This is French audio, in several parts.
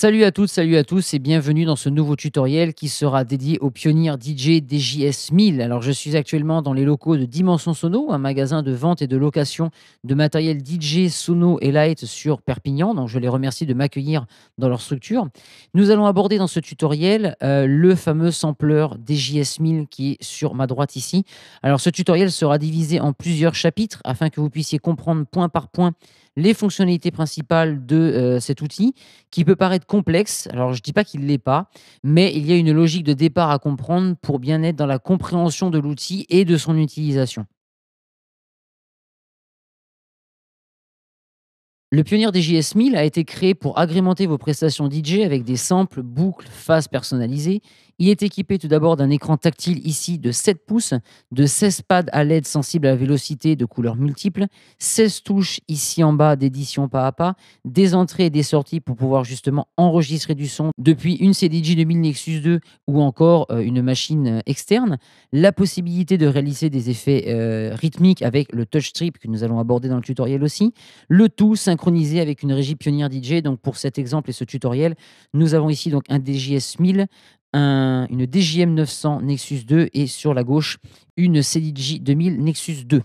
Salut à toutes, salut à tous et bienvenue dans ce nouveau tutoriel qui sera dédié aux pionniers DJ DJS 1000. Alors je suis actuellement dans les locaux de Dimension Sono, un magasin de vente et de location de matériel DJ Sono et Light sur Perpignan. Donc je les remercie de m'accueillir dans leur structure. Nous allons aborder dans ce tutoriel euh, le fameux sampler DJS 1000 qui est sur ma droite ici. Alors ce tutoriel sera divisé en plusieurs chapitres afin que vous puissiez comprendre point par point les fonctionnalités principales de euh, cet outil qui peut paraître complexe. Alors, je ne dis pas qu'il ne l'est pas, mais il y a une logique de départ à comprendre pour bien être dans la compréhension de l'outil et de son utilisation. Le Pionnier DJS 1000 a été créé pour agrémenter vos prestations DJ avec des samples, boucles, phases personnalisées. Il est équipé tout d'abord d'un écran tactile ici de 7 pouces, de 16 pads à LED sensibles à la vélocité de couleurs multiples, 16 touches ici en bas d'édition pas à pas, des entrées et des sorties pour pouvoir justement enregistrer du son depuis une CDJ 2000 Nexus 2 ou encore euh, une machine euh, externe, la possibilité de réaliser des effets euh, rythmiques avec le touch strip que nous allons aborder dans le tutoriel aussi, le tout synchronisé avec une régie Pioneer DJ. Donc pour cet exemple et ce tutoriel, nous avons ici donc un DJS 1000, une DJM 900 Nexus 2 et sur la gauche, une CDJ 2000 Nexus 2.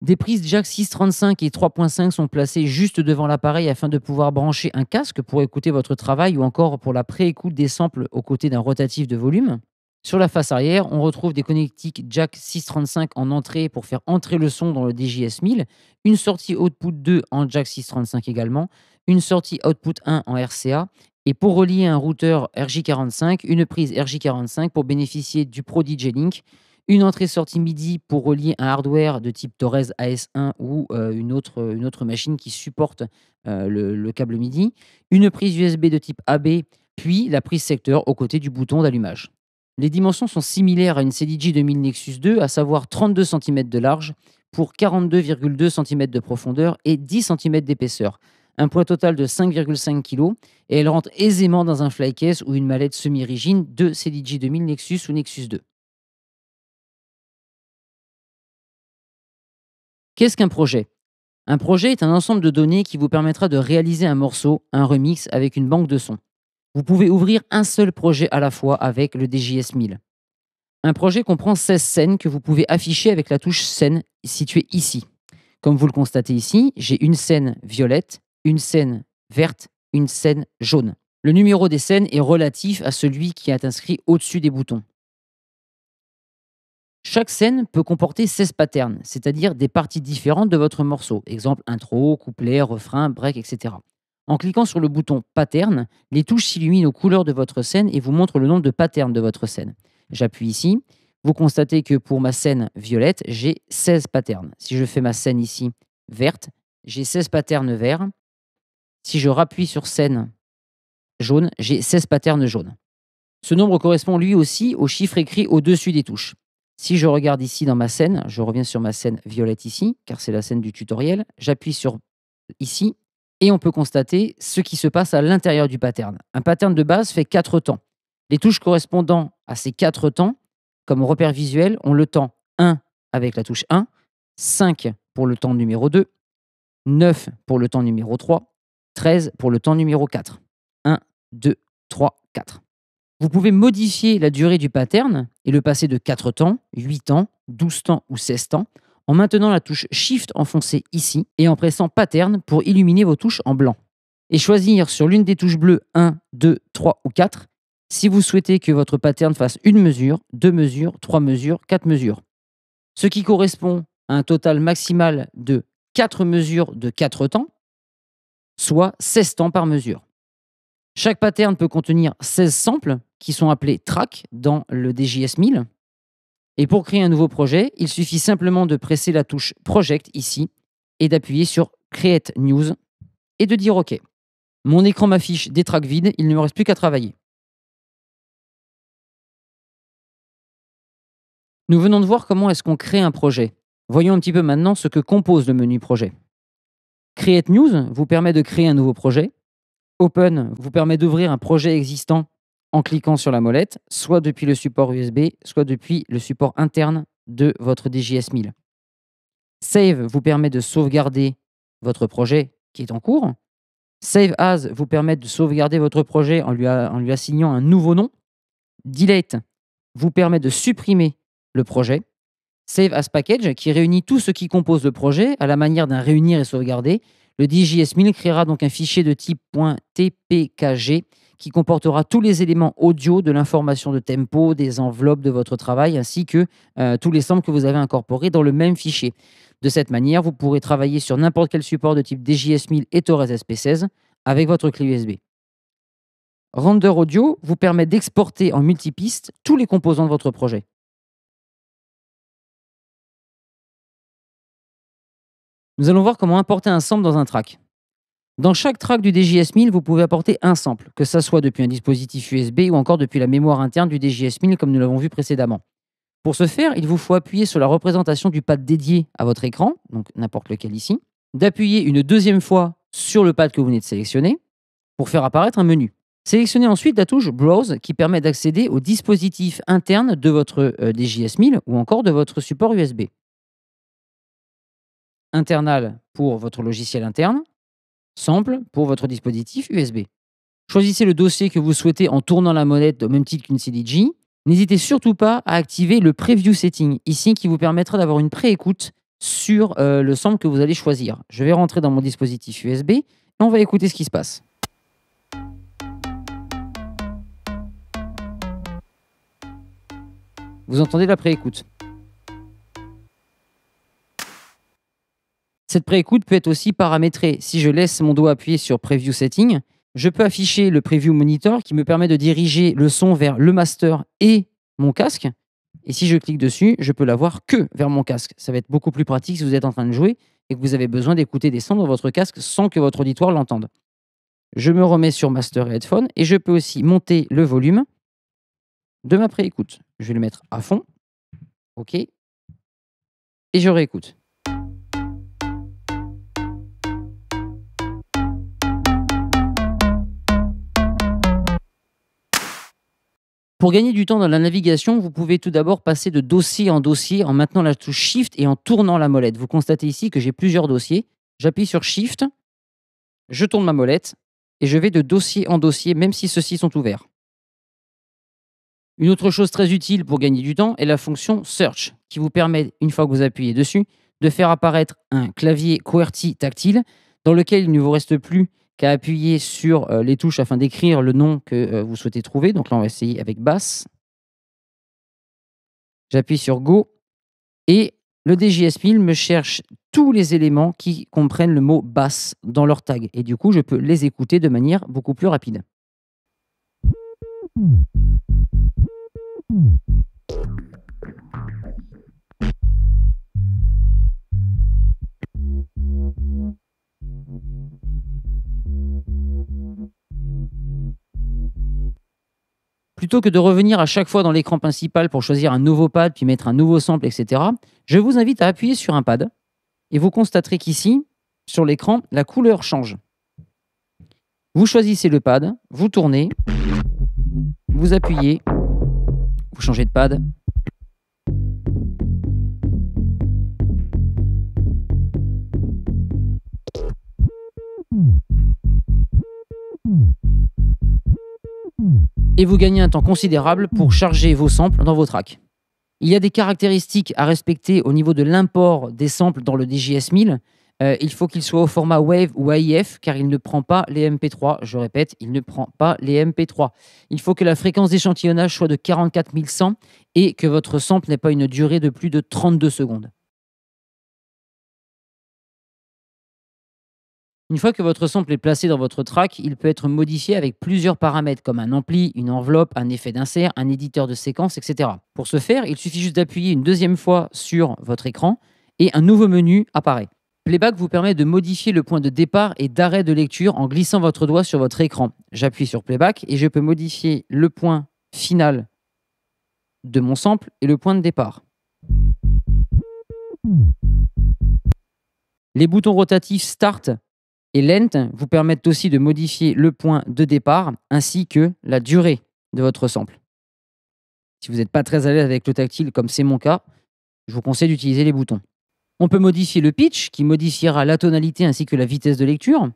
Des prises jack 635 et 3.5 sont placées juste devant l'appareil afin de pouvoir brancher un casque pour écouter votre travail ou encore pour la pré-écoute des samples aux côtés d'un rotatif de volume. Sur la face arrière, on retrouve des connectiques jack 635 en entrée pour faire entrer le son dans le DJS 1000, une sortie output 2 en jack 635 également, une sortie output 1 en RCA et pour relier un routeur RJ45, une prise RJ45 pour bénéficier du Pro DJ Link, une entrée-sortie MIDI pour relier un hardware de type Torres AS1 ou euh, une, autre, une autre machine qui supporte euh, le, câble MIDI, une prise USB de type AB, puis la prise secteur aux côtés du bouton d'allumage. Les dimensions sont similaires à une CDJ 2000 Nexus 2, à savoir 32 cm de large pour 42,2 cm de profondeur et 10 cm d'épaisseur un poids total de 5,5 kg et elle rentre aisément dans un flycase ou une mallette semi-rigide de CDJ 2000 Nexus ou Nexus 2. Qu'est-ce qu'un projet? Un projet est un ensemble de données qui vous permettra de réaliser un morceau, un remix avec une banque de sons. Vous pouvez ouvrir un seul projet à la fois avec le DJS 1000. Un projet comprend 16 scènes que vous pouvez afficher avec la touche scène située ici. Comme vous le constatez ici, j'ai une scène violette, une scène verte, une scène jaune. Le numéro des scènes est relatif à celui qui est inscrit au-dessus des boutons. Chaque scène peut comporter 16 patterns, c'est-à-dire des parties différentes de votre morceau. Exemple intro, couplet, refrain, break, etc. En cliquant sur le bouton Pattern, les touches s'illuminent aux couleurs de votre scène et vous montrent le nombre de patterns de votre scène. J'appuie ici. Vous constatez que pour ma scène violette, j'ai 16 patterns. Si je fais ma scène ici verte, j'ai 16 patterns verts. Si je rappuie sur scène jaune, j'ai 16 patterns jaunes. Ce nombre correspond lui aussi au chiffre écrit au-dessus des touches. Si je regarde ici dans ma scène, je reviens sur ma scène violette ici, car c'est la scène du tutoriel, j'appuie sur ici, et on peut constater ce qui se passe à l'intérieur du pattern. Un pattern de base fait 4 temps. Les touches correspondant à ces 4 temps, comme repère visuel, ont le temps 1 avec la touche 1, 5 pour le temps numéro 2, 9 pour le temps numéro 3, 13 pour le temps numéro 4. 1, 2, 3, 4. Vous pouvez modifier la durée du pattern et le passer de 4 temps, 8 temps, 12 temps ou 16 temps en maintenant la touche Shift enfoncée ici et en pressant Pattern pour illuminer vos touches en blanc. Et choisir sur l'une des touches bleues 1, 2, 3 ou 4 si vous souhaitez que votre pattern fasse une mesure, deux mesures, trois mesures, quatre mesures. Ce qui correspond à un total maximal de 4 mesures de 4 temps soit 16 temps par mesure. Chaque pattern peut contenir 16 samples qui sont appelés tracks dans le DJS 1000. Et pour créer un nouveau projet, il suffit simplement de presser la touche Project ici et d'appuyer sur Create News et de dire OK. Mon écran m'affiche des tracks vides, il ne me reste plus qu'à travailler. Nous venons de voir comment est-ce qu'on crée un projet. Voyons un petit peu maintenant ce que compose le menu projet. Create News vous permet de créer un nouveau projet. Open vous permet d'ouvrir un projet existant en cliquant sur la molette, soit depuis le support USB, soit depuis le support interne de votre DJS 1000. Save vous permet de sauvegarder votre projet qui est en cours. Save As vous permet de sauvegarder votre projet en lui, assignant un nouveau nom. Delete vous permet de supprimer le projet. Save as package qui réunit tout ce qui compose le projet à la manière d'un réunir et sauvegarder. Le DJS1000 créera donc un fichier de type .tpkg qui comportera tous les éléments audio de l'information de tempo, des enveloppes de votre travail, ainsi que euh, tous les samples que vous avez incorporés dans le même fichier. De cette manière, vous pourrez travailler sur n'importe quel support de type DJS1000 et Torres SP16 avec votre clé USB. Render Audio vous permet d'exporter en multipiste tous les composants de votre projet. Nous allons voir comment importer un sample dans un track. Dans chaque track du DJS1000, vous pouvez apporter un sample, que ce soit depuis un dispositif USB ou encore depuis la mémoire interne du DJS1000 comme nous l'avons vu précédemment. Pour ce faire, il vous faut appuyer sur la représentation du pad dédié à votre écran, donc n'importe lequel ici, d'appuyer une deuxième fois sur le pad que vous venez de sélectionner pour faire apparaître un menu. Sélectionnez ensuite la touche Browse qui permet d'accéder au dispositif interne de votre euh, DJS1000 ou encore de votre support USB internal pour votre logiciel interne, sample pour votre dispositif USB. Choisissez le dossier que vous souhaitez en tournant la molette au même titre qu'une CDG. N'hésitez surtout pas à activer le Preview Setting, ici qui vous permettra d'avoir une pré-écoute sur euh, le sample que vous allez choisir. Je vais rentrer dans mon dispositif USB et on va écouter ce qui se passe. Vous entendez la pré-écoute? Cette préécoute peut être aussi paramétrée. Si je laisse mon doigt appuyé sur Preview Setting, je peux afficher le Preview Monitor qui me permet de diriger le son vers le master et mon casque. Et si je clique dessus, je peux l'avoir que vers mon casque. Ça va être beaucoup plus pratique si vous êtes en train de jouer et que vous avez besoin d'écouter des sons dans votre casque sans que votre auditoire l'entende. Je me remets sur Master et Headphone et je peux aussi monter le volume de ma préécoute. Je vais le mettre à fond. OK. Et je réécoute. Pour gagner du temps dans la navigation, vous pouvez tout d'abord passer de dossier en dossier en maintenant la touche Shift et en tournant la molette. Vous constatez ici que j'ai plusieurs dossiers. J'appuie sur Shift, je tourne ma molette et je vais de dossier en dossier, même si ceux-ci sont ouverts. Une autre chose très utile pour gagner du temps est la fonction Search, qui vous permet, une fois que vous appuyez dessus, de faire apparaître un clavier QWERTY tactile dans lequel il ne vous reste plus qu'à appuyer sur euh, les touches afin d'écrire le nom que euh, vous souhaitez trouver. Donc là, on va essayer avec basse. J'appuie sur Go et le DJS Mill me cherche tous les éléments qui comprennent le mot basse dans leur tag. Et du coup, je peux les écouter de manière beaucoup plus rapide. Plutôt que de revenir à chaque fois dans l'écran principal pour choisir un nouveau pad, puis mettre un nouveau sample, etc., je vous invite à appuyer sur un pad et vous constaterez qu'ici, sur l'écran, la couleur change. Vous choisissez le pad, vous tournez, vous appuyez, vous changez de pad, et vous gagnez un temps considérable pour charger vos samples dans vos tracks. Il y a des caractéristiques à respecter au niveau de l'import des samples dans le DJS 1000. Euh, il faut qu'il soit au format WAVE ou AIF car il ne prend pas les MP3. Je répète, il ne prend pas les MP3. Il faut que la fréquence d'échantillonnage soit de 44 100 et que votre sample n'ait pas une durée de plus de 32 secondes. Une fois que votre sample est placé dans votre track, il peut être modifié avec plusieurs paramètres comme un ampli, une enveloppe, un effet d'insert, un éditeur de séquence, etc. Pour ce faire, il suffit juste d'appuyer une deuxième fois sur votre écran et un nouveau menu apparaît. Playback vous permet de modifier le point de départ et d'arrêt de lecture en glissant votre doigt sur votre écran. J'appuie sur Playback et je peux modifier le point final de mon sample et le point de départ. Les boutons rotatifs Start et Lent vous permettent aussi de modifier le point de départ ainsi que la durée de votre sample. Si vous n'êtes pas très à l'aise avec le tactile, comme c'est mon cas, je vous conseille d'utiliser les boutons. On peut modifier le pitch, qui modifiera la tonalité ainsi que la vitesse de lecture.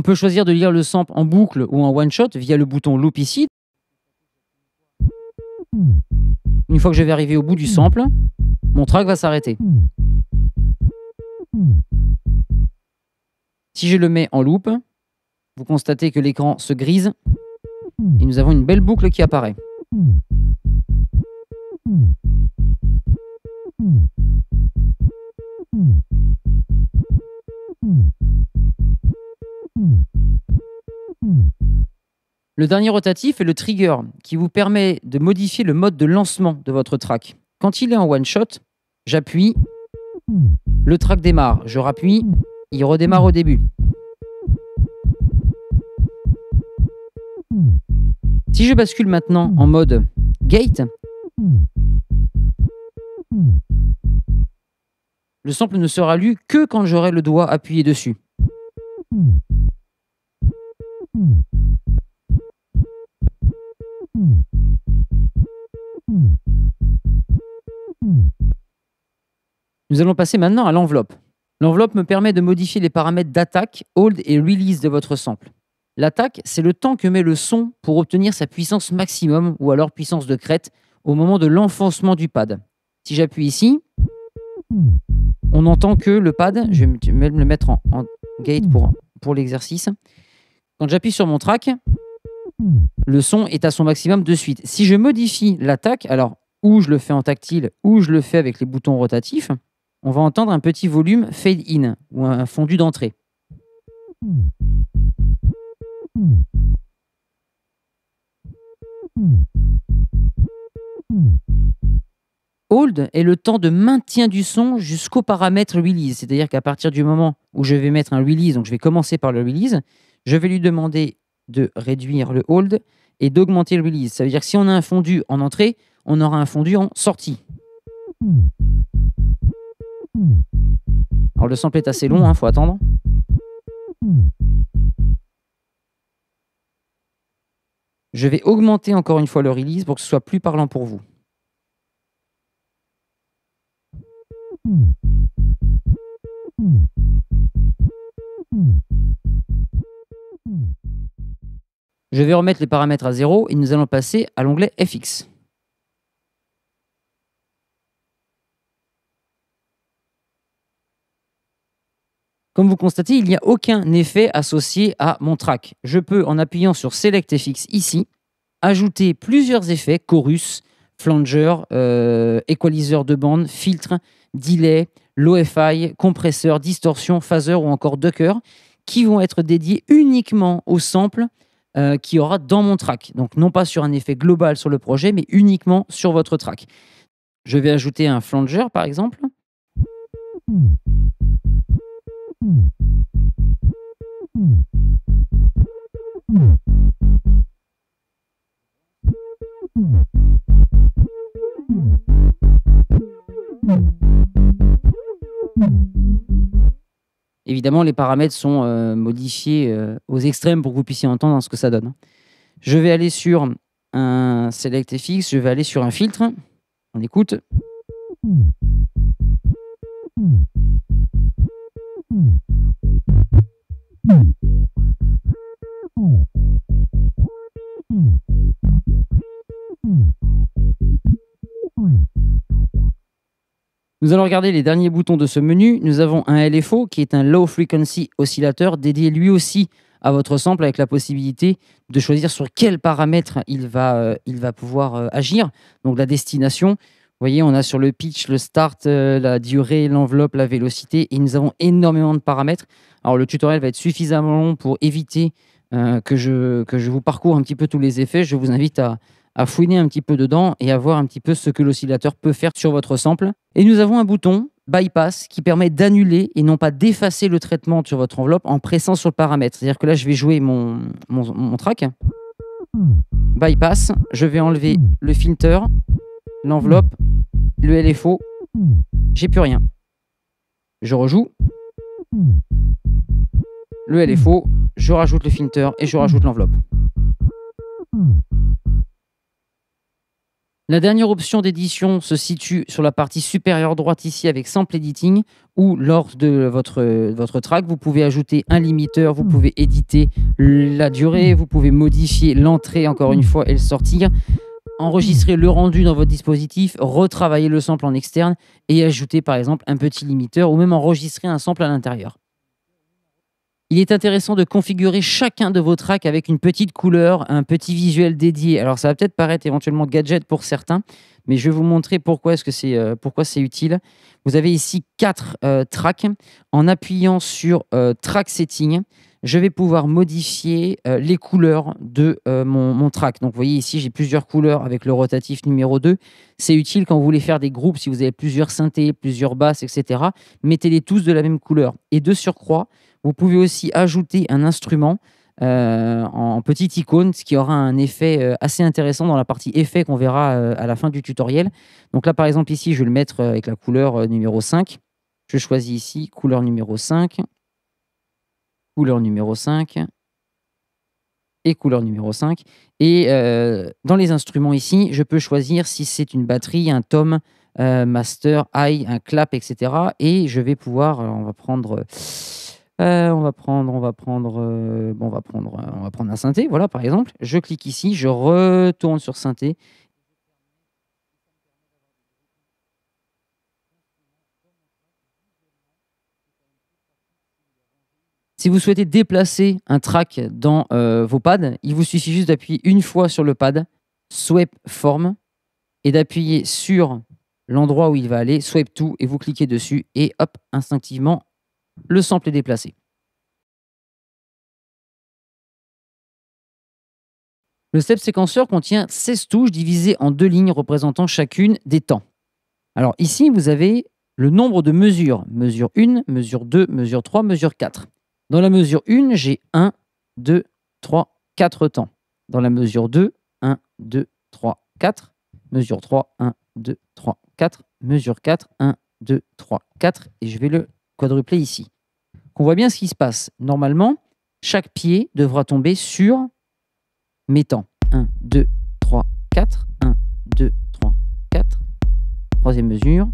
On peut choisir de lire le sample en boucle ou en one shot via le bouton loop ici. Une fois que je vais arriver au bout du sample, mon track va s'arrêter. Si je le mets en loop, vous constatez que l'écran se grise et nous avons une belle boucle qui apparaît. Le dernier rotatif est le trigger qui vous permet de modifier le mode de lancement de votre track. Quand il est en one shot, j'appuie, le track démarre, je rappuie, il redémarre au début. Si je bascule maintenant en mode gate, le sample ne sera lu que quand j'aurai le doigt appuyé dessus. Nous allons passer maintenant à l'enveloppe. L'enveloppe me permet de modifier les paramètres d'attaque, hold et release de votre sample. L'attaque, c'est le temps que met le son pour obtenir sa puissance maximum ou alors puissance de crête au moment de l'enfoncement du pad. Si j'appuie ici, on entend que le pad, je vais même le mettre en, gate pour, pour l'exercice. Quand j'appuie sur mon track, le son est à son maximum de suite. Si je modifie l'attaque, alors ou je le fais en tactile ou je le fais avec les boutons rotatifs, on va entendre un petit volume fade in ou un fondu d'entrée. Hold est le temps de maintien du son jusqu'au paramètre release. C'est-à-dire qu'à partir du moment où je vais mettre un release, donc je vais commencer par le release, je vais lui demander de réduire le hold et d'augmenter le release. Ça veut dire que si on a un fondu en entrée, on aura un fondu en sortie. Alors le sample est assez long, il hein, faut attendre. Je vais augmenter encore une fois le release pour que ce soit plus parlant pour vous. Je vais remettre les paramètres à 0 et nous allons passer à l'onglet FX. Comme vous constatez, il n'y a aucun effet associé à mon track. Je peux, en appuyant sur Select FX ici, ajouter plusieurs effets, chorus, flanger, euh, de bande, filtre, delay, low-fi, compresseur, distorsion, phaser ou encore ducker, qui vont être dédiés uniquement au sample euh, qui aura dans mon track. Donc non pas sur un effet global sur le projet, mais uniquement sur votre track. Je vais ajouter un flanger par exemple. Évidemment, les paramètres sont euh, modifiés euh, aux extrêmes pour que vous puissiez entendre ce que ça donne. Je vais aller sur un Select FX, je vais aller sur un filtre. On écoute. Nous allons regarder les derniers boutons de ce menu. Nous avons un LFO qui est un Low Frequency Oscillator dédié lui aussi à votre sample avec la possibilité de choisir sur quels paramètres il va, euh, il va pouvoir euh, agir. Donc la destination, vous voyez, on a sur le pitch, le start, euh, la durée, l'enveloppe, la vélocité et nous avons énormément de paramètres. Alors le tutoriel va être suffisamment long pour éviter que, je, que je vous parcours un petit peu tous les effets. Je vous invite à, à fouiner un petit peu dedans et à voir un petit peu ce que l'oscillateur peut faire sur votre sample. Et nous avons un bouton bypass qui permet d'annuler et non pas d'effacer le traitement sur votre enveloppe en pressant sur le paramètre. C'est-à-dire que là, je vais jouer mon, mon, track. Bypass, je vais enlever le filter, l'enveloppe, le LFO. J'ai plus rien. Je rejoue. Le LFO, je rajoute le filter et je rajoute l'enveloppe. La dernière option d'édition se situe sur la partie supérieure droite ici avec Sample Editing où lors de votre, votre track, vous pouvez ajouter un limiteur, vous pouvez éditer la durée, vous pouvez modifier l'entrée encore une fois et le sortir, enregistrer le rendu dans votre dispositif, retravailler le sample en externe et ajouter par exemple un petit limiteur ou même enregistrer un sample à l'intérieur. Il est intéressant de configurer chacun de vos tracks avec une petite couleur, un petit visuel dédié. Alors ça va peut-être paraître éventuellement gadget pour certains, mais je vais vous montrer pourquoi euh, c'est utile. Vous avez ici quatre euh, tracks. En appuyant sur euh, Track Setting, je vais pouvoir modifier les couleurs de mon, mon, track. Donc vous voyez ici, j'ai plusieurs couleurs avec le rotatif numéro 2. C'est utile quand vous voulez faire des groupes, si vous avez plusieurs synthés, plusieurs basses, etc. Mettez-les tous de la même couleur. Et de surcroît, vous pouvez aussi ajouter un instrument euh, en petite icône, ce qui aura un effet euh, assez intéressant dans la partie effet qu'on verra euh, à la fin du tutoriel. Donc là, par exemple, ici, je vais le mettre avec la couleur numéro 5. Je choisis ici couleur numéro 5, couleur numéro 5 et couleur numéro 5. Et dans les instruments ici, je peux choisir si c'est une batterie, un tom, master, high, un clap, etc. Et je vais pouvoir, on va prendre on va prendre, on va prendre, euh, on va prendre, euh, on va prendre un synthé, voilà par exemple. Je clique ici, je retourne sur synthé. Si vous souhaitez déplacer un track dans vos pads, il vous suffit juste d'appuyer une fois sur le pad, swipe form, et d'appuyer sur l'endroit où il va aller, swipe tout, et vous cliquez dessus, et hop, instinctivement, le sample est déplacé. Le step séquenceur contient 16 touches divisées en deux lignes représentant chacune des temps. Alors ici, vous avez le nombre de mesures. Mesure 1, mesure 2, mesure 3, mesure 4. Dans la mesure 1, j'ai 1, 2, 3, 4 temps. Dans la mesure 2, 1, 2, 3, 4. Mesure 3, 1, 2, 3, 4. Mesure 4, 1, 2, 3, 4. Et je vais le quadruplé ici. On voit bien ce qui se passe. Normalement, chaque pied devra tomber sur mes temps. 1, 2, 3, 4. 1, 2, 3, 4. Troisième mesure.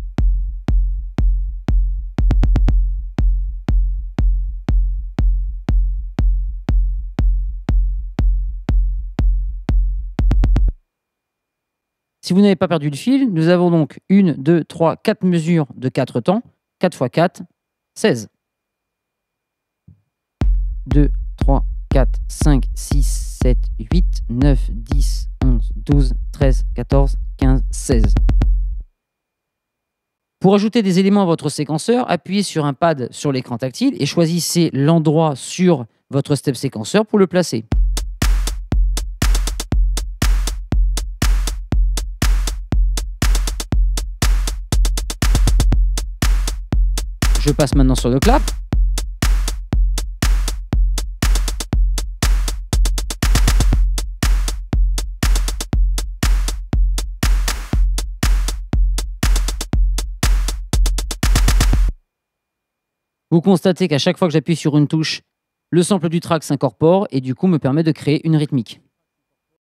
Si vous n'avez pas perdu le fil, nous avons donc 1, 2, 3, 4 mesures de 4 temps. 4 x 4, 16. 2, 3, 4, 5, 6, 7, 8, 9, 10, 11, 12, 13, 14, 15, 16. Pour ajouter des éléments à votre séquenceur, appuyez sur un pad sur l'écran tactile et choisissez l'endroit sur votre step séquenceur pour le placer. Je passe maintenant sur le clap. Vous constatez qu'à chaque fois que j'appuie sur une touche, le sample du track s'incorpore et du coup me permet de créer une rythmique.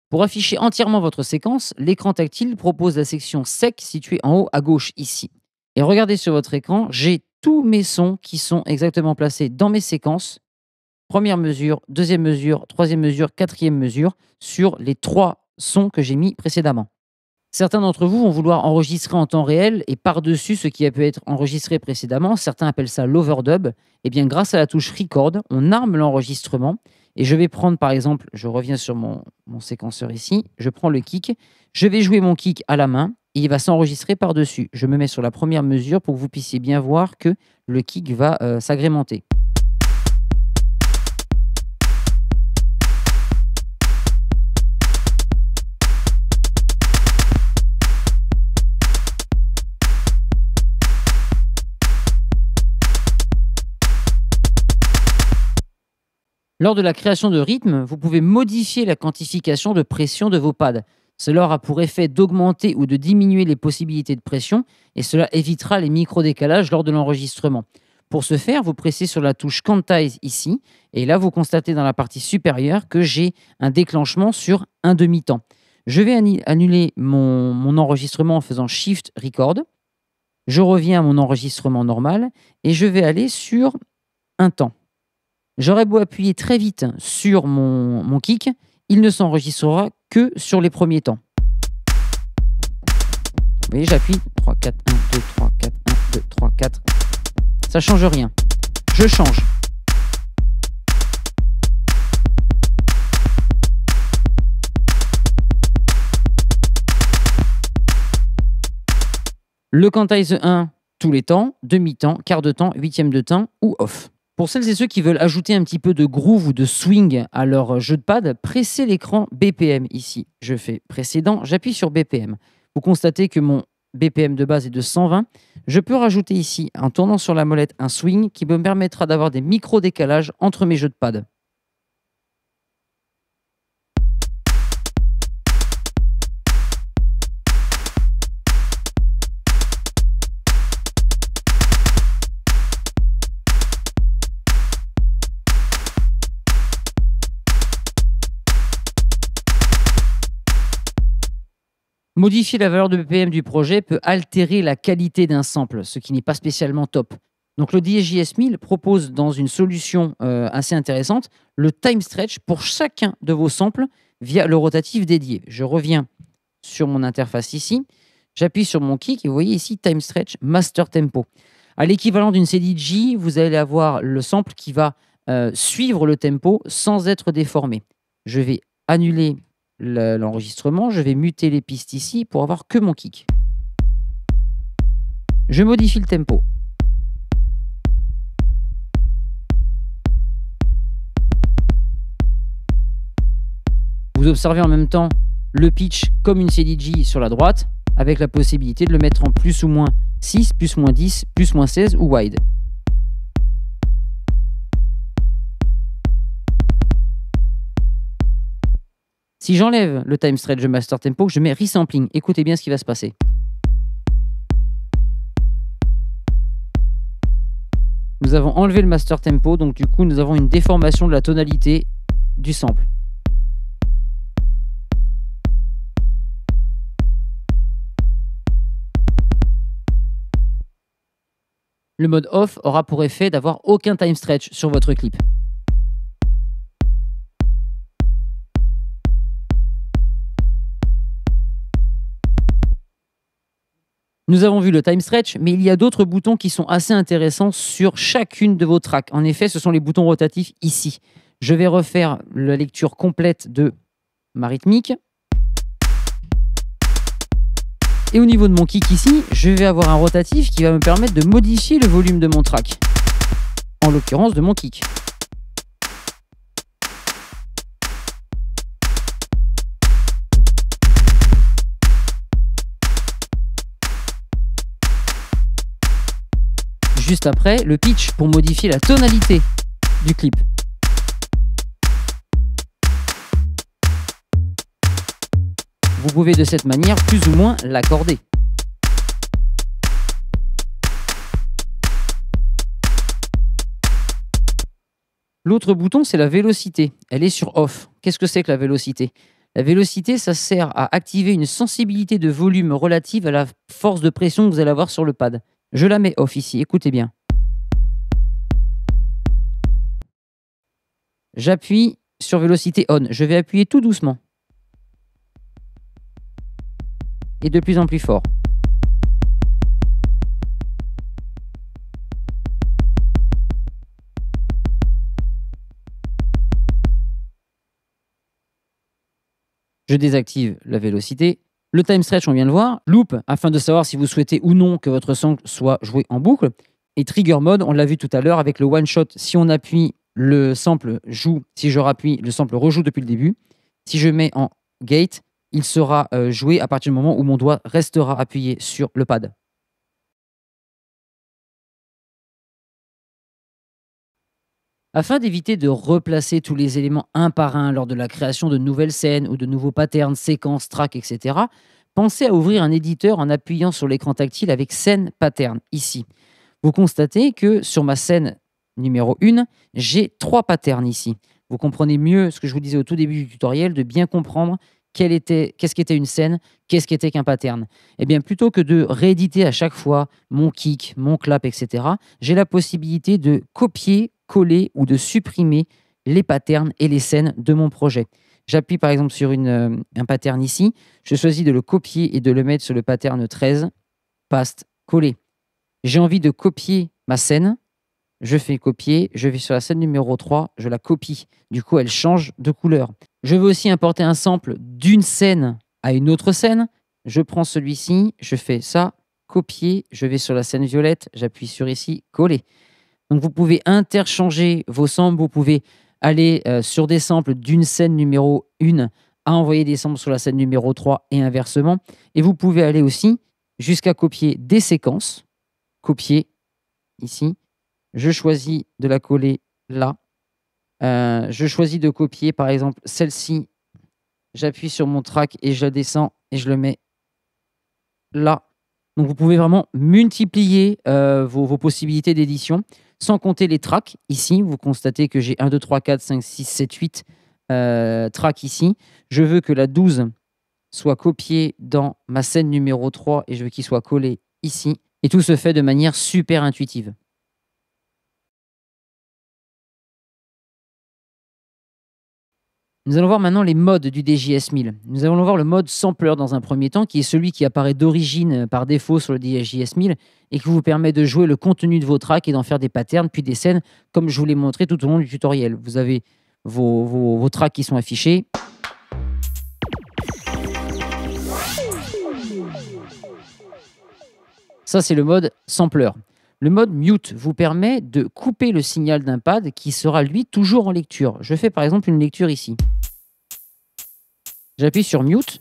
Pour afficher entièrement votre séquence, l'écran tactile propose la section sec située en haut à gauche ici. Et regardez sur votre écran, j'ai tous mes sons qui sont exactement placés dans mes séquences. Première mesure, deuxième mesure, troisième mesure, quatrième mesure, sur les trois sons que j'ai mis précédemment. Certains d'entre vous vont vouloir enregistrer en temps réel et par-dessus ce qui a pu être enregistré précédemment. Certains appellent ça l'overdub. Eh bien, grâce à la touche record, on arme l'enregistrement. Et je vais prendre, par exemple, je reviens sur mon séquenceur ici, je prends le kick, je vais jouer mon kick à la main il va s'enregistrer par-dessus. Je me mets sur la première mesure pour que vous puissiez bien voir que le kick va euh, s'agrémenter. Lors de la création de rythme, vous pouvez modifier la quantification de pression de vos pads. Cela aura pour effet d'augmenter ou de diminuer les possibilités de pression et cela évitera les micro-décalages lors de l'enregistrement. Pour ce faire, vous pressez sur la touche Quantize ici, et là, vous constatez dans la partie supérieure que j'ai un déclenchement sur un demi-temps. Je vais annuler mon, enregistrement en faisant Shift Record. Je reviens à mon enregistrement normal et je vais aller sur un temps. J'aurais beau appuyer très vite sur mon, mon kick, il ne s'enregistrera que sur les premiers temps. Vous voyez, j'appuie 3, 4, 1, 2, 3, 4, 1, 2, 3, 4. Ça change rien. Je change. Le quantize 1 tous les temps, demi-temps, quart de temps, huitième de temps ou off. Pour celles et ceux qui veulent ajouter un petit peu de groove ou de swing à leur jeu de pad, pressez l'écran BPM ici. Je fais précédent, j'appuie sur BPM. Vous constatez que mon BPM de base est de 120. Je peux rajouter ici, en tournant sur la molette, un swing qui me permettra d'avoir des micro-décalages entre mes jeux de pad. Modifier la valeur de BPM du projet peut altérer la qualité d'un sample, ce qui n'est pas spécialement top. Donc le DJS 1000 propose dans une solution euh, assez intéressante le time stretch pour chacun de vos samples via le rotatif dédié. Je reviens sur mon interface ici, j'appuie sur mon kick et vous voyez ici time stretch master tempo. À l'équivalent d'une CDJ, vous allez avoir le sample qui va euh, suivre le tempo sans être déformé. Je vais annuler l'enregistrement, je vais muter les pistes ici pour avoir que mon kick. Je modifie le tempo. Vous observez en même temps le pitch comme une CDJ sur la droite, avec la possibilité de le mettre en plus ou moins 6, plus moins 10, plus moins 16 ou wide. Si j'enlève le time stretch de master tempo, je mets resampling. Écoutez bien ce qui va se passer. Nous avons enlevé le master tempo, donc du coup nous avons une déformation de la tonalité du sample. Le mode off aura pour effet d'avoir aucun time stretch sur votre clip. Nous avons vu le time stretch, mais il y a d'autres boutons qui sont assez intéressants sur chacune de vos tracks. En effet, ce sont les boutons rotatifs ici. Je vais refaire la lecture complète de ma rythmique. Et au niveau de mon kick ici, je vais avoir un rotatif qui va me permettre de modifier le volume de mon track. En l'occurrence de mon kick. Juste après le pitch pour modifier la tonalité du clip. Vous pouvez de cette manière plus ou moins l'accorder. L'autre bouton, c'est la vélocité. Elle est sur off. Qu'est-ce que c'est que la vélocité? La vélocité, ça sert à activer une sensibilité de volume relative à la force de pression que vous allez avoir sur le pad. Je la mets off ici, écoutez bien. J'appuie sur vélocité on. Je vais appuyer tout doucement. Et de plus en plus fort. Je désactive la vélocité le time stretch, on vient de voir. Loop, afin de savoir si vous souhaitez ou non que votre son soit joué en boucle. Et trigger mode, on l'a vu tout à l'heure avec le one shot. Si on appuie, le sample joue. Si je rappuie, le sample rejoue depuis le début. Si je mets en gate, il sera euh, joué à partir du moment où mon doigt restera appuyé sur le pad. Afin d'éviter de replacer tous les éléments un par un lors de la création de nouvelles scènes ou de nouveaux patterns, séquences, tracks, etc., pensez à ouvrir un éditeur en appuyant sur l'écran tactile avec scène pattern, ici. vous constatez que sur ma scène numéro 1, j'ai trois patterns ici. Vous comprenez mieux ce que je vous disais au tout début du tutoriel, de bien comprendre qu'est-ce qu'était une scène, qu'est-ce qu'était qu'un pattern. Eh bien, plutôt que de rééditer à chaque fois mon kick, mon clap, etc., j'ai la possibilité de copier, coller ou de supprimer les patterns et les scènes de mon projet. J'appuie par exemple sur euh, un pattern ici, je choisis de le copier et de le mettre sur le pattern 13, paste, coller. J'ai envie de copier ma scène, je fais copier, je vais sur la scène numéro 3, je la copie. Du coup, elle change de couleur. Je veux aussi importer un sample d'une scène à une autre scène. Je prends celui-ci, je fais ça, copier, je vais sur la scène violette, j'appuie sur ici, coller. Donc vous pouvez interchanger vos samples, vous pouvez aller euh, sur des samples d'une scène numéro 1 à envoyer des samples sur la scène numéro 3 et inversement. Et vous pouvez aller aussi jusqu'à copier des séquences, copier ici, je choisis de la coller là. Euh, je choisis de copier, par exemple, celle-ci. J'appuie sur mon track et je la descends et je le mets là. Donc, vous pouvez vraiment multiplier euh, vos, possibilités d'édition, sans compter les tracks. Ici, vous constatez que j'ai 1, 2, 3, 4, 5, 6, 7, 8 tracks ici. Je veux que la 12 soit copiée dans ma scène numéro 3 et je veux qu'il soit collé ici. Et tout se fait de manière super intuitive. Nous allons voir maintenant les modes du DJS 1000. Nous allons voir le mode sampler dans un premier temps, qui est celui qui apparaît d'origine par défaut sur le DJS 1000 et qui vous permet de jouer le contenu de vos tracks et d'en faire des patterns puis des scènes, comme je vous l'ai montré tout au long du tutoriel. Vous avez vos, vos tracks qui sont affichés. Ça, c'est le mode sampler. Le mode mute vous permet de couper le signal d'un pad qui sera lui toujours en lecture. Je fais par exemple une lecture ici. J'appuie sur mute.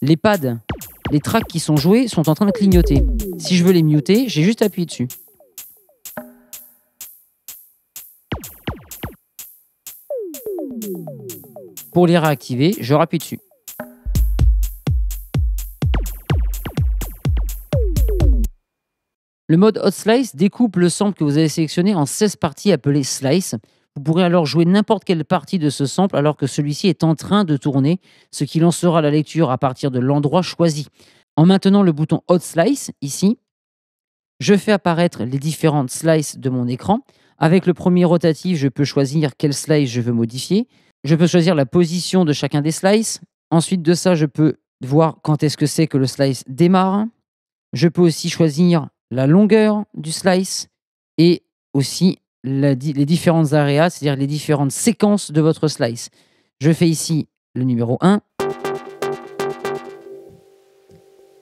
Les pads, les tracks qui sont joués sont en train de clignoter. Si je veux les muter, j'ai juste appuyé dessus. Pour les réactiver, je rappuie dessus. Le mode Hot Slice découpe le sample que vous avez sélectionné en 16 parties appelées Slice. Vous pourrez alors jouer n'importe quelle partie de ce sample alors que celui-ci est en train de tourner, ce qui lancera la lecture à partir de l'endroit choisi. En maintenant le bouton Hot Slice, ici, je fais apparaître les différentes slices de mon écran. Avec le premier rotatif, je peux choisir quel slice je veux modifier. Je peux choisir la position de chacun des slices. Ensuite de ça, je peux voir quand est-ce que c'est que le slice démarre. Je peux aussi choisir la longueur du slice et aussi les différentes areas, c'est-à-dire les différentes séquences de votre slice. Je fais ici le numéro 1,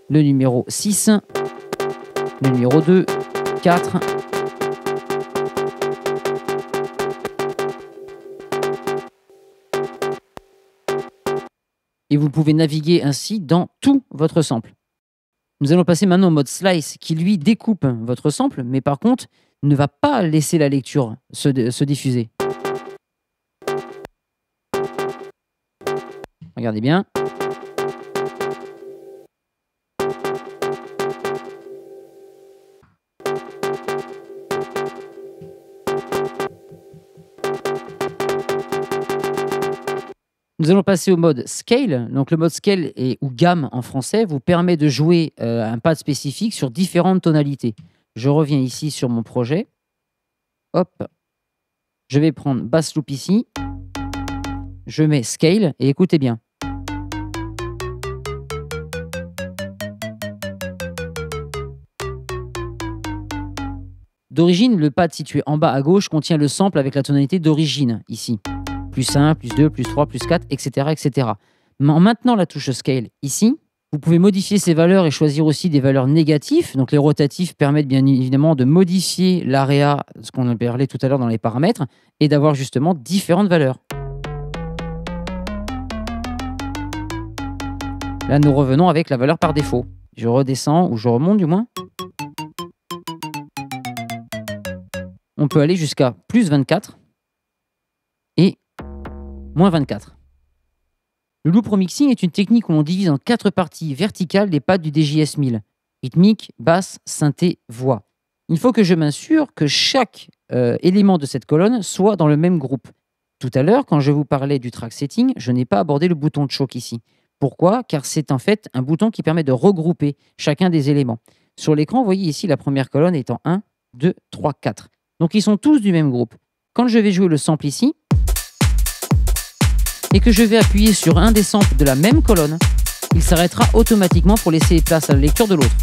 le numéro 6, le numéro 2, 4, et vous pouvez naviguer ainsi dans tout votre sample. Nous allons passer maintenant au mode slice qui lui découpe votre sample, mais par contre ne va pas laisser la lecture se, se diffuser. Regardez bien. Nous allons passer au mode scale. Donc le mode scale ou gamme en français vous permet de jouer euh, un pad spécifique sur différentes tonalités. Je reviens ici sur mon projet. Hop. Je vais prendre bass loop ici. Je mets scale et écoutez bien. D'origine, le pad situé en bas à gauche contient le sample avec la tonalité d'origine, ici plus 1, plus 2, plus 3, plus 4, etc., etc. En maintenant la touche Scale ici, vous pouvez modifier ces valeurs et choisir aussi des valeurs négatives. Donc les rotatifs permettent bien évidemment de modifier l'area, ce qu'on a parlé tout à l'heure dans les paramètres, et d'avoir justement différentes valeurs. Là, nous revenons avec la valeur par défaut. Je redescends, ou je remonte du moins. On peut aller jusqu'à plus 24 moins 24. Le loop remixing est une technique où l'on divise en quatre parties verticales les pads du DJS 1000. rythmique, basse, synthé, voix. Il faut que je m'assure que chaque euh, élément de cette colonne soit dans le même groupe. Tout à l'heure, quand je vous parlais du track setting, je n'ai pas abordé le bouton de choc ici. Pourquoi? Car c'est en fait un bouton qui permet de regrouper chacun des éléments. Sur l'écran, vous voyez ici la première colonne étant 1, 2, 3, 4. Donc ils sont tous du même groupe. Quand je vais jouer le sample ici, et que je vais appuyer sur un des samples de la même colonne, il s'arrêtera automatiquement pour laisser place à la lecture de l'autre.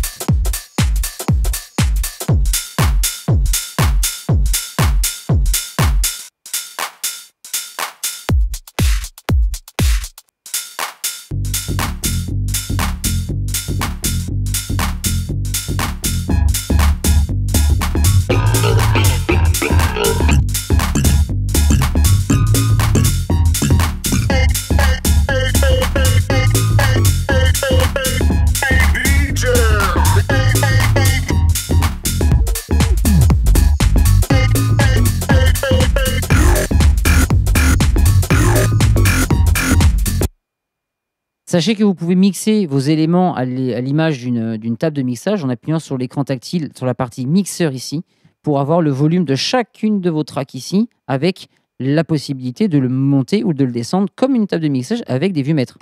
Sachez que vous pouvez mixer vos éléments à l'image d'une table de mixage en appuyant sur l'écran tactile sur la partie mixeur ici pour avoir le volume de chacune de vos tracks ici avec la possibilité de le monter ou de le descendre comme une table de mixage avec des vues mètres.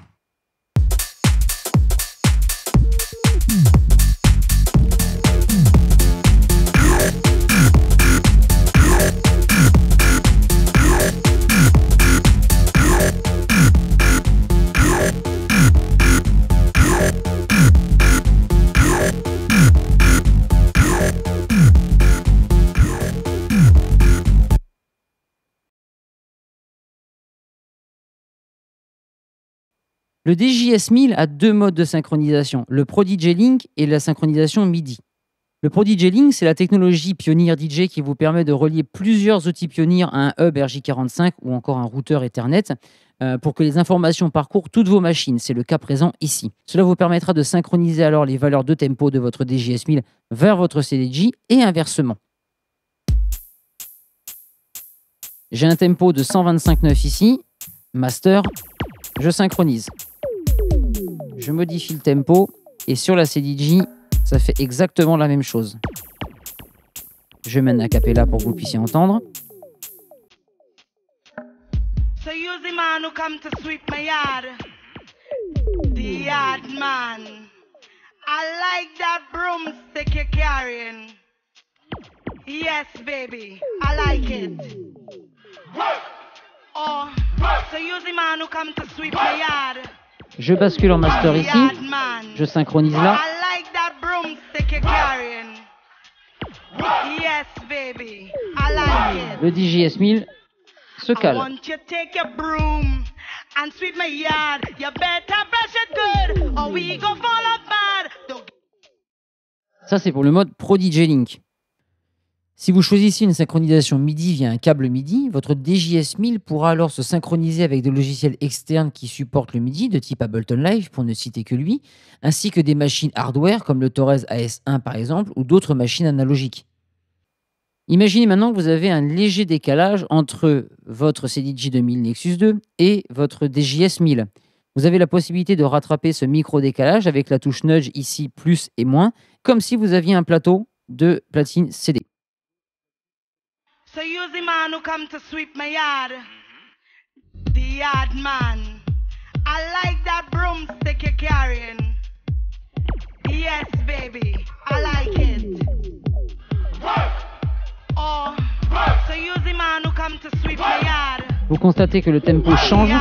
Le DJS 1000 a deux modes de synchronisation, le Pro DJ Link et la synchronisation MIDI. Le Pro Link, c'est la technologie Pioneer DJ qui vous permet de relier plusieurs outils Pioneer à un hub RJ45 ou encore un routeur Ethernet euh, pour que les informations parcourent toutes vos machines. C'est le cas présent ici. Cela vous permettra de synchroniser alors les valeurs de tempo de votre DJS 1000 vers votre CDJ et inversement. J'ai un tempo de 125.9 ici, master, je synchronise je modifie le tempo et sur la CDJ, ça fait exactement la même chose. Je mène a cappella pour que vous puissiez entendre. So use the man who come to sweep my yard. The yard man. I like that broomstick you're carrying. Yes, baby, I like it. Oh, so use the man who come to sweep my yard. Je bascule en master ici. Je synchronise là. Le DJS 1000 se calme. Ça, c'est pour le mode Pro DJ Link. Si vous choisissez une synchronisation MIDI via un câble MIDI, votre DJS 1000 pourra alors se synchroniser avec des logiciels externes qui supportent le MIDI de type Ableton Live, pour ne citer que lui, ainsi que des machines hardware comme le Torres AS1 par exemple, ou d'autres machines analogiques. Imaginez maintenant que vous avez un léger décalage entre votre CDJ 2000 Nexus 2 et votre DJS 1000. Vous avez la possibilité de rattraper ce micro-décalage avec la touche nudge ici plus et moins, comme si vous aviez un plateau de platine CD. So use the man who come to sweep my yard. The yard man. I like that broomstick you're carrying. Yes, baby. I like it. Oh, so use the man who come to sweep my yard. Vous constatez que le tempo change.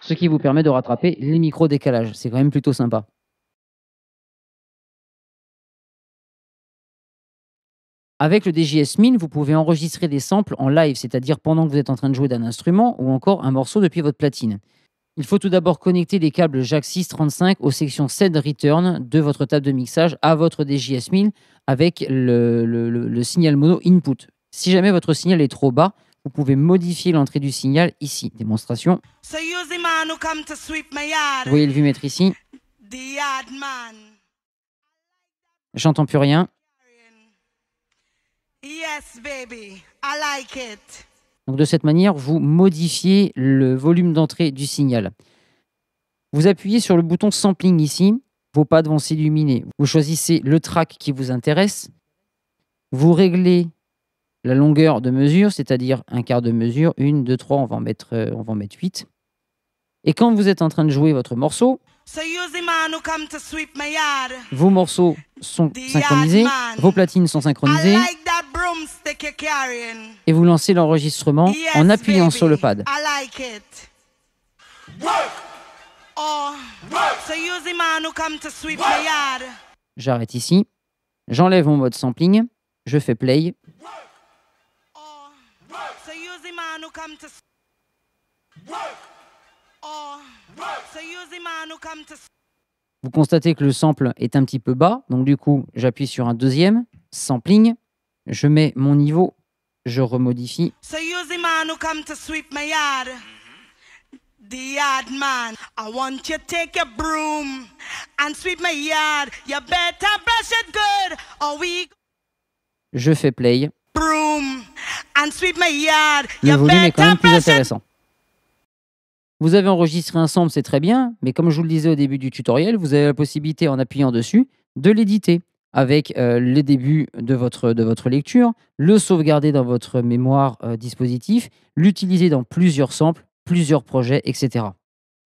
Ce qui vous permet de rattraper les micro-décalages. C'est quand même plutôt sympa. Avec le DJS Min, vous pouvez enregistrer des samples en live, c'est-à-dire pendant que vous êtes en train de jouer d'un instrument ou encore un morceau depuis votre platine. Il faut tout d'abord connecter les câbles Jack 635 aux sections SED Return de votre table de mixage à votre DJS 1000 avec le, signal mono input. Si jamais votre signal est trop bas, vous pouvez modifier l'entrée du signal ici. Démonstration. Vous voyez le vumètre ici. J'entends plus rien. Yes, baby. I like it. Donc de cette manière, vous modifiez le volume d'entrée du signal. Vous appuyez sur le bouton Sampling ici, vos pads vont s'illuminer. Vous choisissez le track qui vous intéresse, vous réglez la longueur de mesure, c'est-à-dire un quart de mesure, une, deux, trois, on va en mettre, euh, on va en mettre 8. Et quand vous êtes en train de jouer votre morceau, vos morceaux sont synchronisés, vos platines sont synchronisées, et vous lancez l'enregistrement en appuyant sur le pad. J'arrête ici, j'enlève mon mode sampling, je fais play. Vous constatez que le sample est un petit peu bas, donc du coup, j'appuie sur un deuxième, sampling, je mets mon niveau, je remodifie. Je fais play. Le volume est quand même plus intéressant. Vous avez enregistré un sample, c'est très bien, mais comme je vous le disais au début du tutoriel, vous avez la possibilité, en appuyant dessus, de l'éditer avec euh, les débuts de votre, lecture, le sauvegarder dans votre mémoire euh, dispositif, l'utiliser dans plusieurs samples, plusieurs projets, etc.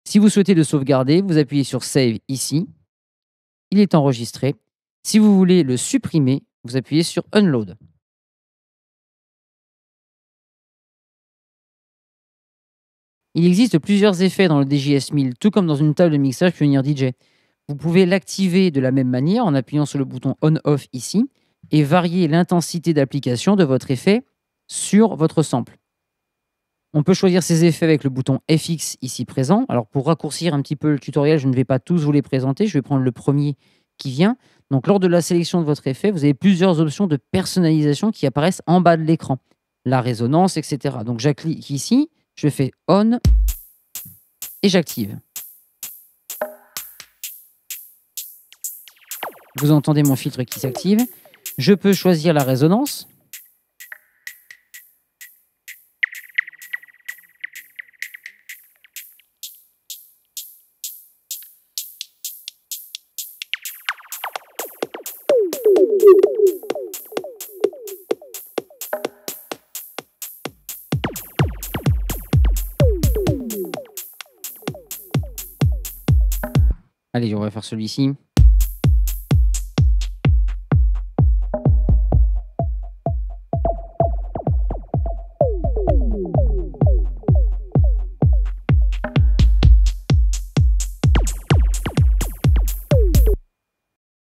Si vous souhaitez le sauvegarder, vous appuyez sur Save ici. Il est enregistré. Si vous voulez le supprimer, vous appuyez sur Unload. Il existe plusieurs effets dans le DJS 1000, tout comme dans une table de mixage Pioneer DJ. Vous pouvez l'activer de la même manière en appuyant sur le bouton On-Off ici et varier l'intensité d'application de votre effet sur votre sample. On peut choisir ces effets avec le bouton FX ici présent. Alors pour raccourcir un petit peu le tutoriel, je ne vais pas tous vous les présenter. Je vais prendre le premier qui vient. Donc lors de la sélection de votre effet, vous avez plusieurs options de personnalisation qui apparaissent en bas de l'écran. La résonance, etc. Donc j'acclique ici je fais on et j'active. Vous entendez mon filtre qui s'active. Je peux choisir la résonance. Allez, on va faire celui-ci.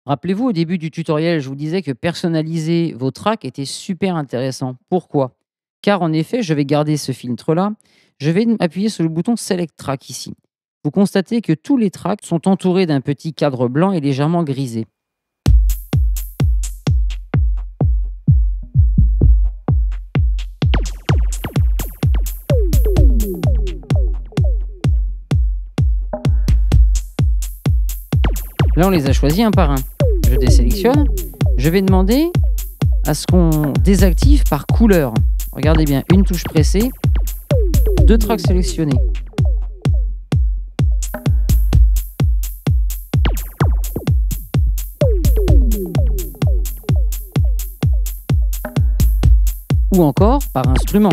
Rappelez-vous, au début du tutoriel, je vous disais que personnaliser vos tracks était super intéressant. Pourquoi? Car en effet, je vais garder ce filtre-là. Je vais appuyer sur le bouton Select Track ici vous constatez que tous les tracks sont entourés d'un petit cadre blanc et légèrement grisé. Là, on les a choisis un par un. Je désélectionne. Je vais demander à ce qu'on désactive par couleur. Regardez bien, une touche pressée, deux tracks sélectionnés. Ou encore par instrument.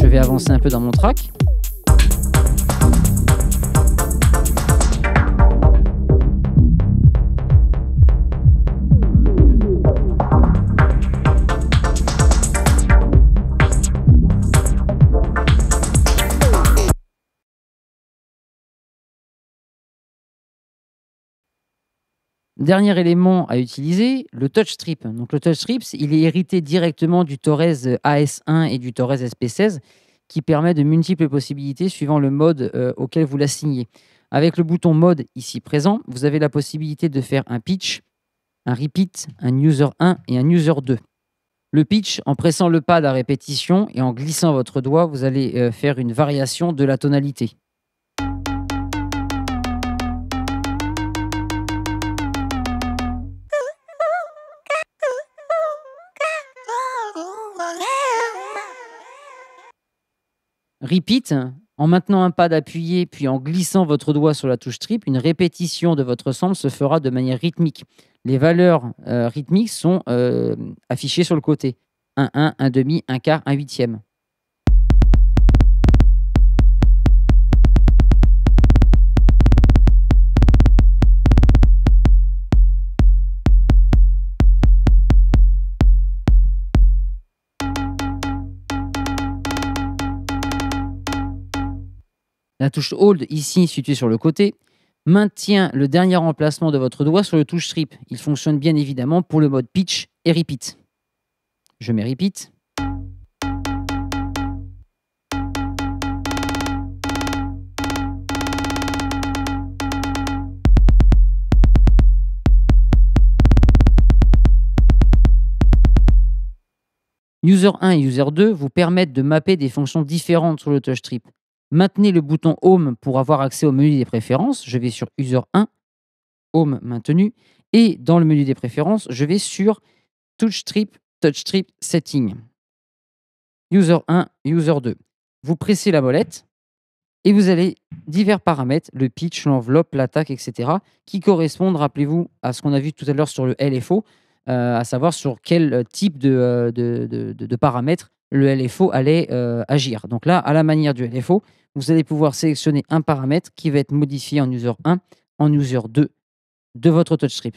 Je vais avancer un peu dans mon track. Dernier élément à utiliser, le touch strip. Donc le touch strip, il est hérité directement du Torres AS1 et du Torres SP16 qui permet de multiples possibilités suivant le mode euh, auquel vous l'assignez. Avec le bouton mode ici présent, vous avez la possibilité de faire un pitch, un repeat, un user 1 et un user 2. Le pitch, en pressant le pad à répétition et en glissant votre doigt, vous allez euh, faire une variation de la tonalité. Repeat, En maintenant un pad appuyé, puis en glissant votre doigt sur la touche trip, une répétition de votre sample se fera de manière rythmique. Les valeurs euh, rythmiques sont euh, affichées sur le côté. 1, 1, 1 demi, 1 quart, 1 huitième. La touche Hold, ici située sur le côté, maintient le dernier emplacement de votre doigt sur le touche Strip. Il fonctionne bien évidemment pour le mode pitch et repeat. Je mets repeat. User 1 et User 2 vous permettent de mapper des fonctions différentes sur le touch strip. Maintenez le bouton Home pour avoir accès au menu des préférences. Je vais sur User 1, Home maintenu. Et dans le menu des préférences, je vais sur Touch Strip, Touch Strip Setting. User 1, User 2. Vous pressez la molette et vous avez divers paramètres, le pitch, l'enveloppe, l'attaque, etc., qui correspondent, rappelez-vous, à ce qu'on a vu tout à l'heure sur le LFO, euh, à savoir sur quel type de, euh, de paramètres le LFO allait euh, agir. Donc là, à la manière du LFO, vous allez pouvoir sélectionner un paramètre qui va être modifié en user 1, en user 2 de votre touchstrip.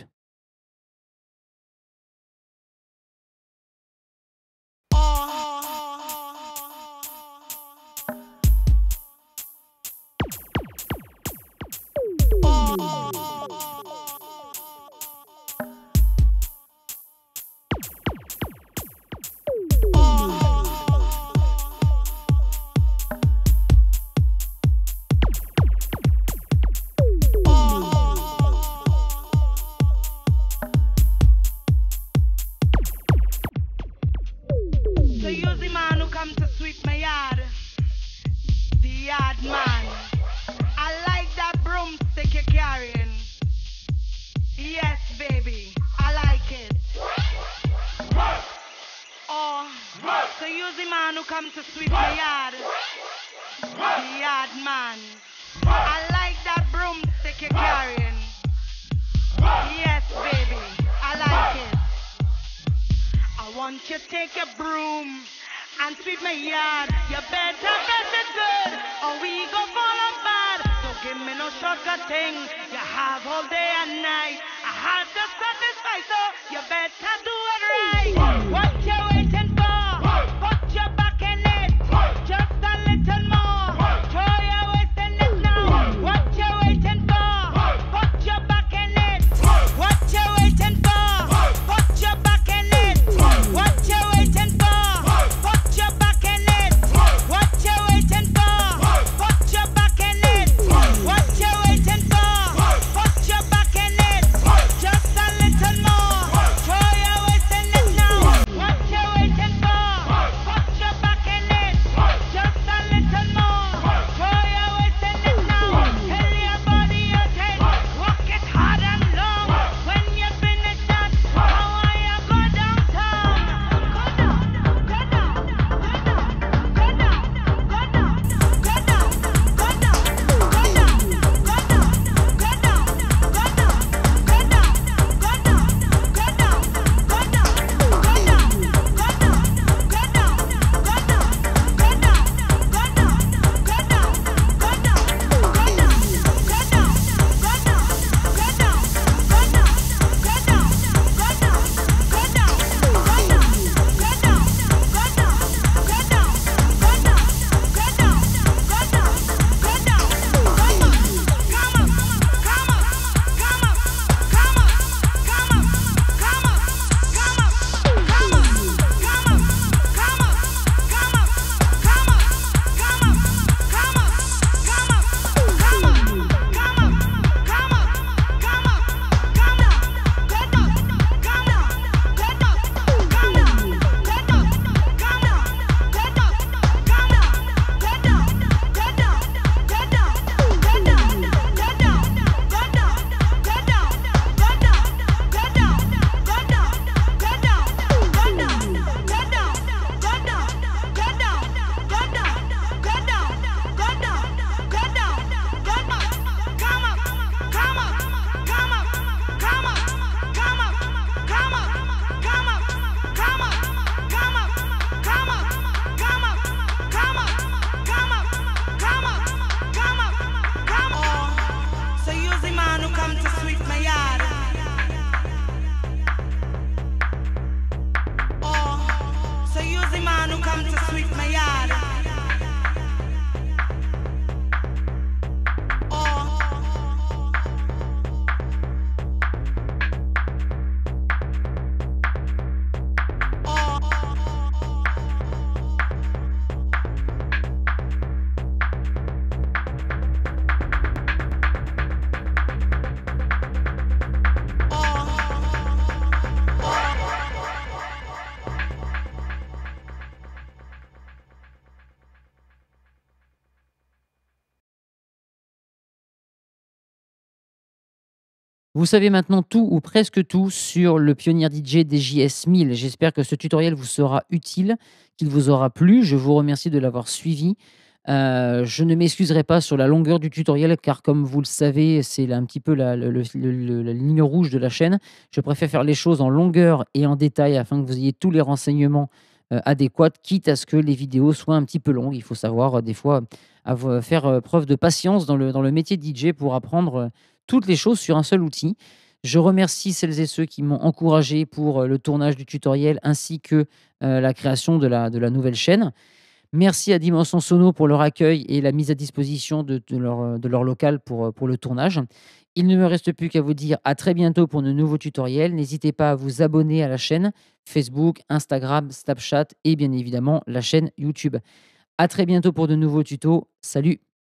Vous savez maintenant tout ou presque tout sur le Pioneer DJ DJS 1000. J'espère que ce tutoriel vous sera utile, qu'il vous aura plu. Je vous remercie de l'avoir suivi. Heu, je ne m'excuserai pas sur la longueur du tutoriel car comme vous le savez, c'est un petit peu la ligne rouge de la chaîne. Je préfère faire les choses en longueur et en détail afin que vous ayez tous les renseignements, heu, adéquats, quitte à ce que les vidéos soient un petit peu longues. Il faut savoir, heu, des fois, faire, preuve de patience dans le dans métier de DJ pour apprendre, toutes les choses sur un seul outil. Je remercie celles et ceux qui m'ont encouragé pour, heu, le tournage du tutoriel ainsi que, heu, la création de la nouvelle chaîne. Merci à Dimension Sono pour leur accueil et la mise à disposition de de leur, local pour le tournage. Il ne me reste plus qu'à vous dire à très bientôt pour de nouveaux tutoriels. N'hésitez pas à vous abonner à la chaîne Facebook, Instagram, Snapchat et bien évidemment la chaîne YouTube. À très bientôt pour de nouveaux tutos. Salut!